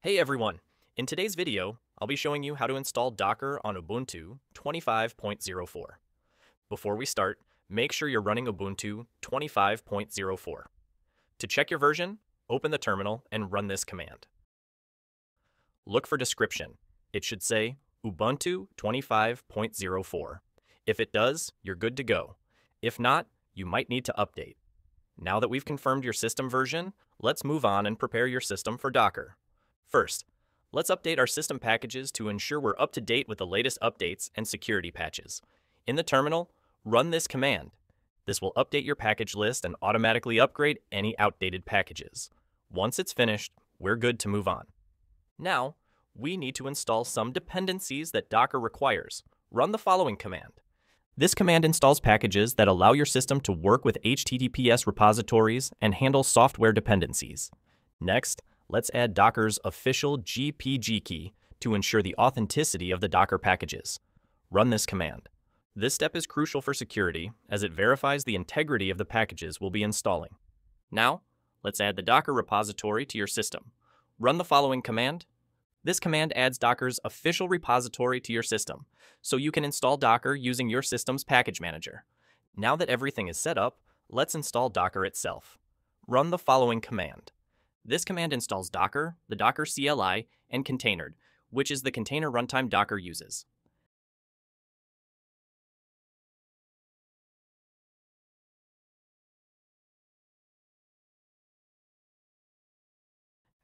Hey everyone! In today's video, I'll be showing you how to install Docker on Ubuntu 25.04. Before we start, make sure you're running Ubuntu 25.04. To check your version, open the terminal and run this command. Look for description. It should say Ubuntu 25.04. If it does, you're good to go. If not, you might need to update. Now that we've confirmed your system version, let's move on and prepare your system for Docker. First, let's update our system packages to ensure we're up to date with the latest updates and security patches. In the terminal, run this command. This will update your package list and automatically upgrade any outdated packages. Once it's finished, we're good to move on. Now, we need to install some dependencies that Docker requires. Run the following command. This command installs packages that allow your system to work with HTTPS repositories and handle software dependencies. Next, let's add Docker's official GPG key to ensure the authenticity of the Docker packages. Run this command. This step is crucial for security as it verifies the integrity of the packages we'll be installing. Now, let's add the Docker repository to your system. Run the following command this command adds Docker's official repository to your system, so you can install Docker using your system's package manager. Now that everything is set up, let's install Docker itself. Run the following command. This command installs Docker, the Docker CLI, and Containerd, which is the container runtime Docker uses.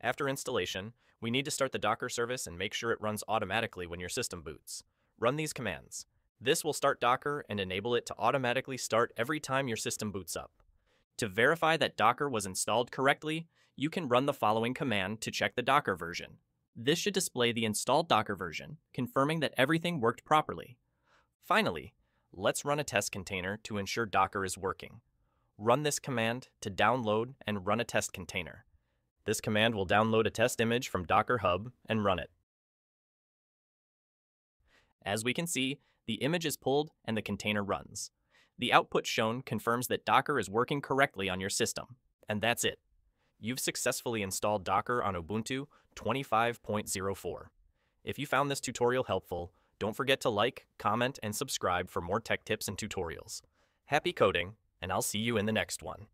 After installation, we need to start the Docker service and make sure it runs automatically when your system boots. Run these commands. This will start Docker and enable it to automatically start every time your system boots up. To verify that Docker was installed correctly, you can run the following command to check the Docker version. This should display the installed Docker version, confirming that everything worked properly. Finally, let's run a test container to ensure Docker is working. Run this command to download and run a test container. This command will download a test image from Docker Hub and run it. As we can see, the image is pulled and the container runs. The output shown confirms that Docker is working correctly on your system, and that's it. You've successfully installed Docker on Ubuntu 25.04. If you found this tutorial helpful, don't forget to like, comment, and subscribe for more tech tips and tutorials. Happy coding, and I'll see you in the next one.